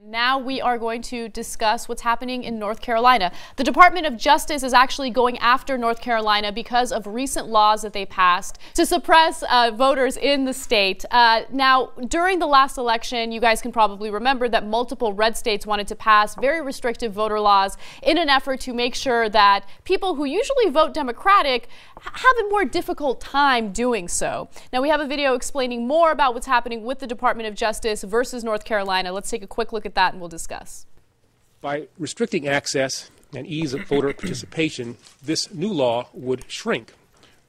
Now we are going to discuss what's happening in North Carolina. The Department of Justice is actually going after North Carolina because of recent laws that they passed to suppress uh, voters in the state. Uh, now, during the last election, you guys can probably remember that multiple red states wanted to pass very restrictive voter laws in an effort to make sure that people who usually vote Democratic have a more difficult time doing so. Now, we have a video explaining more about what's happening with the Department of Justice versus North Carolina. Let's take a quick look look at that and we'll discuss. By restricting access and ease of voter participation, this new law would shrink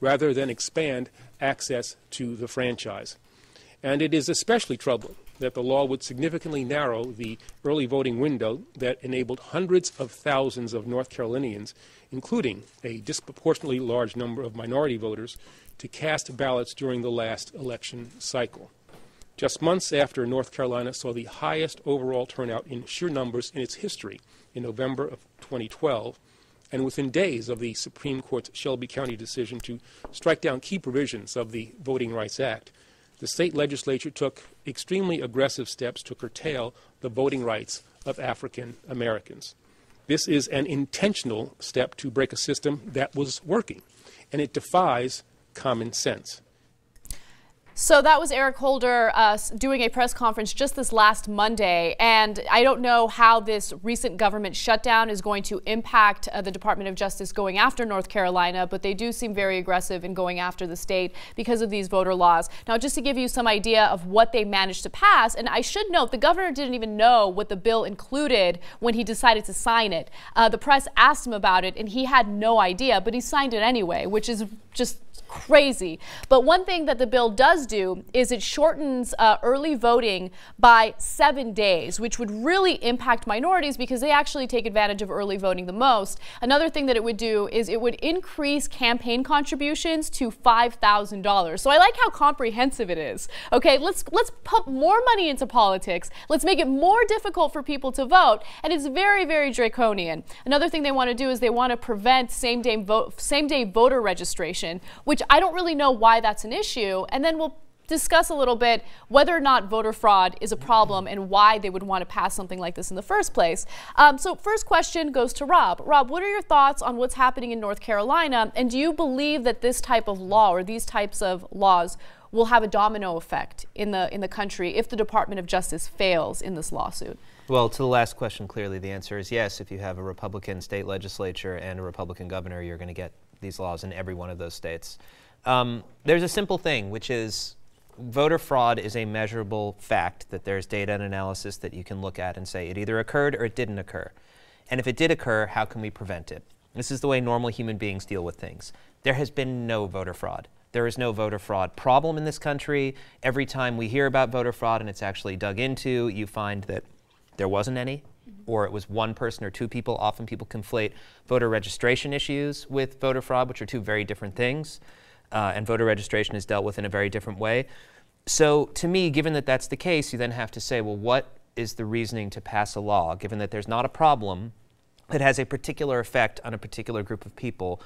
rather than expand access to the franchise. And it is especially troubling that the law would significantly narrow the early voting window that enabled hundreds of thousands of North Carolinians, including a disproportionately large number of minority voters, to cast ballots during the last election cycle just months after North Carolina saw the highest overall turnout in sheer numbers in its history in November of 2012, and within days of the Supreme Court's Shelby County decision to strike down key provisions of the Voting Rights Act, the state legislature took extremely aggressive steps to curtail the voting rights of African Americans. This is an intentional step to break a system that was working, and it defies common sense. So that was Eric Holder uh, doing a press conference just this last Monday. And I don't know how this recent government shutdown is going to impact uh, the Department of Justice going after North Carolina, but they do seem very aggressive in going after the state because of these voter laws. Now, just to give you some idea of what they managed to pass, and I should note the governor didn't even know what the bill included when he decided to sign it. Uh, the press asked him about it, and he had no idea, but he signed it anyway, which is just crazy. But one thing that the bill does do is it shortens uh, early voting by seven days, which would really impact minorities because they actually take advantage of early voting the most. Another thing that it would do is it would increase campaign contributions to $5,000. So I like how comprehensive it is. Okay, let's let's pump more money into politics. Let's make it more difficult for people to vote, and it's very very draconian. Another thing they want to do is they want to prevent same-day vote same-day voter registration, which I don't really know why that's an issue. And then we'll discuss a little bit whether or not voter fraud is a problem and why they would want to pass something like this in the first place. Um, so, first question goes to Rob. Rob, what are your thoughts on what's happening in North Carolina? And do you believe that this type of law or these types of laws will have a domino effect in the in the country if the Department of Justice fails in this lawsuit? Well, to the last question, clearly the answer is yes. If you have a Republican state legislature and a Republican governor, you're going to get these laws in every one of those states. Um, there's a simple thing, which is voter fraud is a measurable fact that there's data and analysis that you can look at and say it either occurred or it didn't occur. And if it did occur, how can we prevent it? This is the way normal human beings deal with things. There has been no voter fraud. There is no voter fraud problem in this country. Every time we hear about voter fraud and it's actually dug into, you find that there wasn't any or it was one person or two people. Often people conflate voter registration issues with voter fraud, which are two very different things. Uh, and voter registration is dealt with in a very different way. So, to me, given that that's the case, you then have to say, well, what is the reasoning to pass a law, given that there's not a problem that has a particular effect on a particular group of people?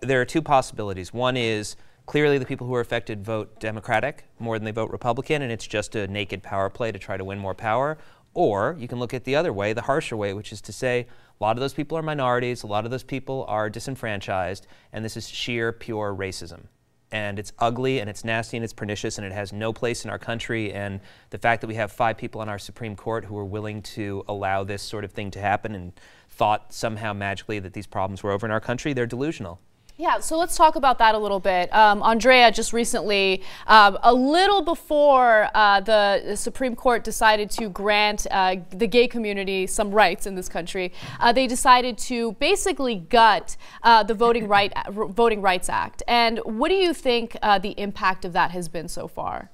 There are two possibilities. One is clearly the people who are affected vote Democratic more than they vote Republican, and it's just a naked power play to try to win more power. Or you can look at the other way, the harsher way, which is to say a lot of those people are minorities, a lot of those people are disenfranchised, and this is sheer, pure racism. And it's ugly and it's nasty and it's pernicious and it has no place in our country. And the fact that we have five people on our Supreme Court who are willing to allow this sort of thing to happen and thought somehow magically that these problems were over in our country, they're delusional. Yeah, so let's talk about that a little bit. Um, Andrea just recently, um, a little before uh, the Supreme Court decided to grant uh, the gay community some rights in this country, uh, they decided to basically gut uh, the Voting, right, Voting Rights Act. And what do you think uh, the impact of that has been so far?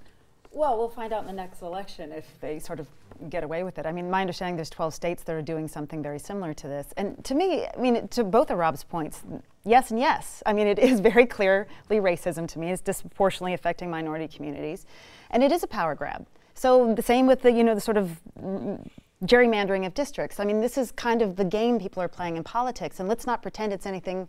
Well, we'll find out in the next election if they sort of get away with it. I mean, my understanding there's 12 states that are doing something very similar to this. And to me, I mean, to both of Rob's points, yes and yes. I mean, it is very clearly racism to me. It's disproportionately affecting minority communities, and it is a power grab. So the same with the you know the sort of gerrymandering of districts. I mean, this is kind of the game people are playing in politics, and let's not pretend it's anything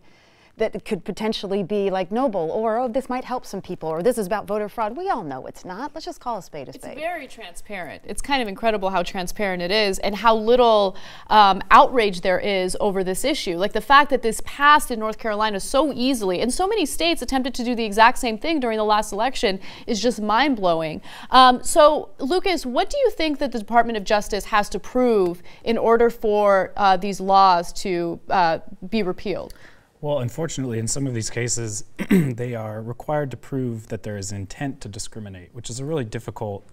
that could potentially be like noble or oh this might help some people or this is about voter fraud. We all know it's not. Let's just call a spade a It's spade. very transparent. It's kind of incredible how transparent it is and how little um, outrage there is over this issue. Like the fact that this passed in North Carolina so easily, and so many states attempted to do the exact same thing during the last election, is just mind blowing. Um, so, Lucas, what do you think that the Department of Justice has to prove in order for uh, these laws to uh, be repealed? Well, unfortunately, in some of these cases, they are required to prove that there is intent to discriminate, which is a really difficult,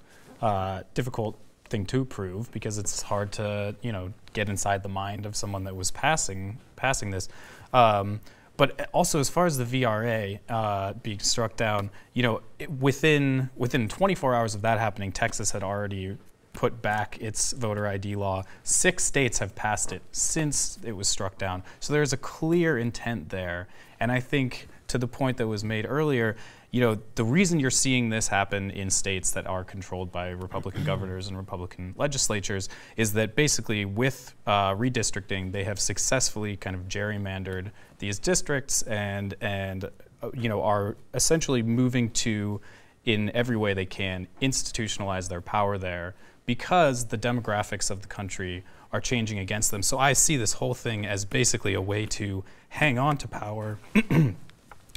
uh, difficult thing to prove because it's hard to, you know, get inside the mind of someone that was passing passing this. Um, but also, as far as the VRA uh, being struck down, you know, it, within within 24 hours of that happening, Texas had already put back its voter ID law. Six states have passed it since it was struck down. So there's a clear intent there. And I think to the point that was made earlier, you know, the reason you're seeing this happen in states that are controlled by Republican governors and Republican legislatures is that basically with uh, redistricting, they have successfully kind of gerrymandered these districts and and uh, you know are essentially moving to in every way they can institutionalize their power there because the demographics of the country are changing against them. So I see this whole thing as basically a way to hang on to power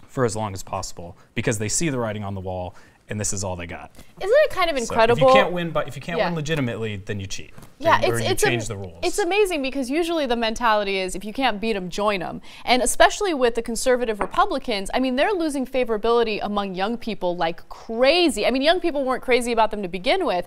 for as long as possible because they see the writing on the wall and this is all they got. Isn't it kind of So incredible? if you can't win, but if you can't Yeah. win legitimately, then you cheat. Yeah, Then- it's you it's change the rules. It's amazing because usually the mentality is if you can't beat them, join them, and especially with the conservative Republicans. I mean, they're losing favorability among young people like crazy. I mean, young people weren't crazy about them to begin with.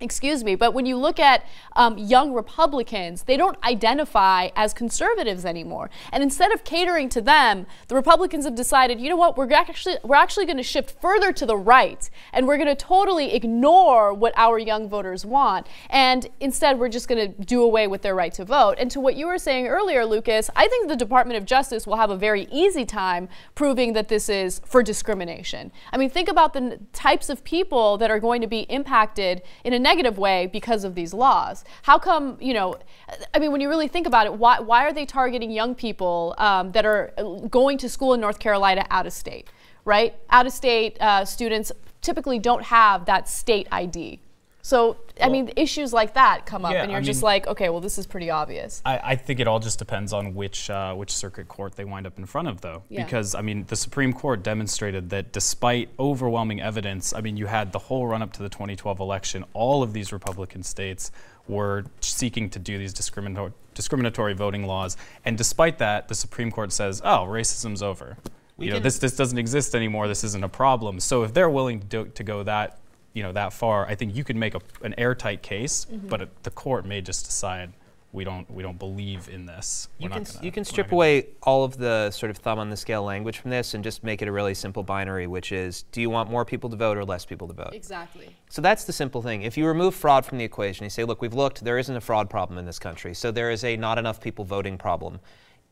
Excuse me, but when you look at um, young Republicans, they don't identify as conservatives anymore. And instead of catering to them, the Republicans have decided, you know what, we're actually we're actually going to shift further to the right, and we're going to totally ignore what our young voters want. And instead, we're just going to do away with their right to vote. And to what you were saying earlier, Lucas, I think the Department of Justice will have a very easy time proving that this is for discrimination. I mean, think about the types of people that are going to be impacted in a negative way because of these laws. How come, you know, I mean, when you really think about it, why, why are they targeting young people um, that are uh, going to school in North Carolina out of state, right? Out of state uh, students typically don't have that state ID. So, I mean, issues like that come up, yeah, and you're I just mean- like, okay, well, this is pretty obvious. I, I think it all just depends on which uh, which circuit court they wind up in front of, though. Yeah. Because I mean, the Supreme Court demonstrated that despite overwhelming evidence, I mean, you had the whole run up to the 2012 election. All of these Republican states were seeking to do these discriminator- discriminatory voting laws, and despite that, the Supreme Court says, "Oh, racism's over. you know, this this doesn't exist anymore. This isn't a problem." So if they're willing to, do, to go that you know that far, I think you could make a, an airtight case, mm-hmm. but it, the court may just decide we don't we don't believe in this. You We're can, not gonna- you can strip away all of the sort of thumb on the scale language from this and just make it a really simple binary, which is do you want more people to vote or less people to vote? Exactly. So that's the simple thing. If you remove fraud from the equation, you say, look, we've looked, there isn't a fraud problem in this country, so there is a not enough people voting problem.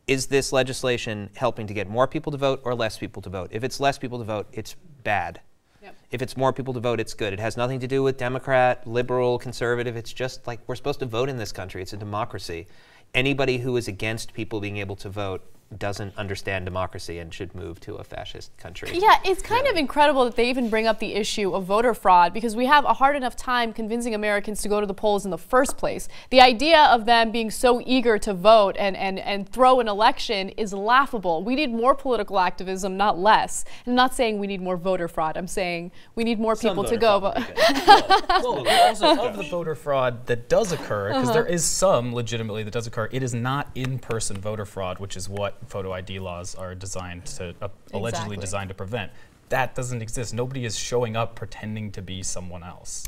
Is this legislation helping to get more people to vote or less people to vote? If it's less people to vote, it's bad. If it's more people to vote, it's good. It has nothing to do with Democrat, liberal, conservative. It's just like we're supposed to vote in this country. It's a democracy. Anybody who is against people being able to vote doesn't understand democracy and should move to a fascist country. Yeah, it's kind of incredible that they even bring up the issue of voter fraud because we have a hard enough time convincing Americans to go to the polls in the first place. The idea of them being so eager to vote and, and, and throw an election is laughable. We need more political activism, not less. I'm not saying we need more voter fraud. I'm saying we need more people to go vote. Well, also of the voter fraud that does occur, because Uh-huh. is some legitimately that does occur. It is not in-person voter fraud, which is what photo ID laws are designed to uh, allegedly Exactly. designed to prevent. That doesn't exist. Nobody is showing up pretending to be someone else.